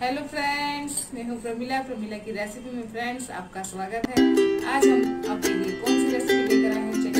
Hello friends मैं हूँ प्रमिला। प्रमिला की रेसिपी में फ्रेंड्स आपका स्वागत है। आज हम आपके लिए कौन सी रेसिपी लेकर आए हैं?